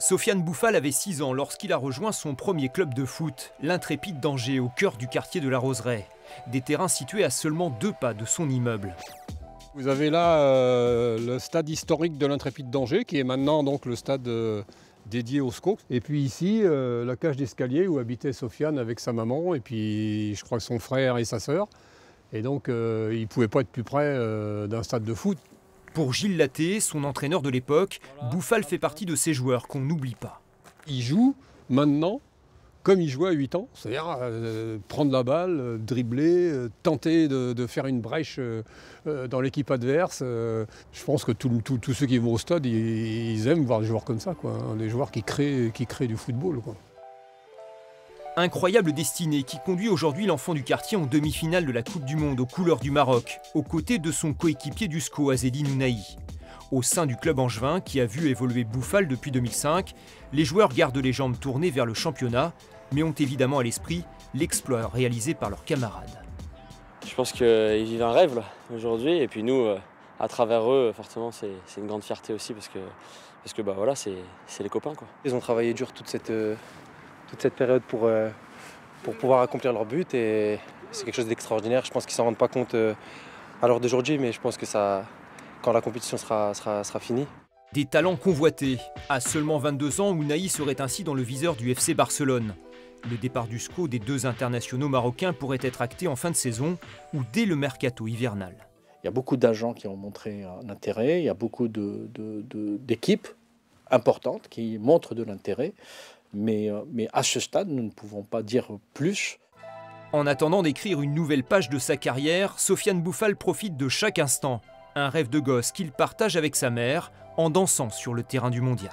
Sofiane Bouffal avait 6 ans lorsqu'il a rejoint son premier club de foot, l'Intrépide d'Angers, au cœur du quartier de la Roseraie. Des terrains situés à seulement deux pas de son immeuble. Vous avez là euh, le stade historique de l'Intrépide d'Angers, qui est maintenant donc le stade euh, dédié au SCO. Et puis ici, euh, la cage d'escalier où habitait Sofiane avec sa maman, et puis je crois son frère et sa sœur. Et donc, il ne pouvait pas être plus près d'un stade de foot. Pour Gilles Laté, son entraîneur de l'époque, Bouffal fait partie de ces joueurs qu'on n'oublie pas. Il joue maintenant comme il jouait à 8 ans, c'est-à-dire euh, prendre la balle, euh, dribbler, euh, tenter de, faire une brèche dans l'équipe adverse. je pense que tous ceux qui vont au stade, ils, aiment voir des joueurs comme ça, hein, des joueurs qui créent, du football. Incroyable destinée qui conduit aujourd'hui l'enfant du quartier en demi-finale de la Coupe du Monde aux couleurs du Maroc, aux côtés de son coéquipier du SCO Azedi Nounaï. Au sein du club angevin qui a vu évoluer Bouffal depuis 2005, les joueurs gardent les jambes tournées vers le championnat, mais ont évidemment à l'esprit l'exploit réalisé par leurs camarades. Je pense qu'ils vivent un rêve aujourd'hui, et puis nous, euh, à travers eux, forcément, c'est une grande fierté aussi parce que, parce que bah, voilà, c'est les copains. Quoi. Ils ont travaillé dur toute cette, euh, toute cette période pour, euh, pour pouvoir accomplir leur but et c'est quelque chose d'extraordinaire. Je pense qu'ils ne s'en rendent pas compte euh, à l'heure d'aujourd'hui, mais je pense que ça, quand la compétition sera, sera, sera finie. Des talents convoités. À seulement 22 ans, Ounaï serait ainsi dans le viseur du FC Barcelone. Le départ du SCO des deux internationaux marocains pourrait être acté en fin de saison ou dès le mercato hivernal. Il y a beaucoup d'agents qui ont montré un intérêt, il y a beaucoup d'équipes importantes qui montrent de l'intérêt. Euh, mais, à ce stade, nous ne pouvons pas dire plus. En attendant d'écrire une nouvelle page de sa carrière, Sofiane Bouffal profite de chaque instant. Un rêve de gosse qu'il partage avec sa mère en dansant sur le terrain du mondial.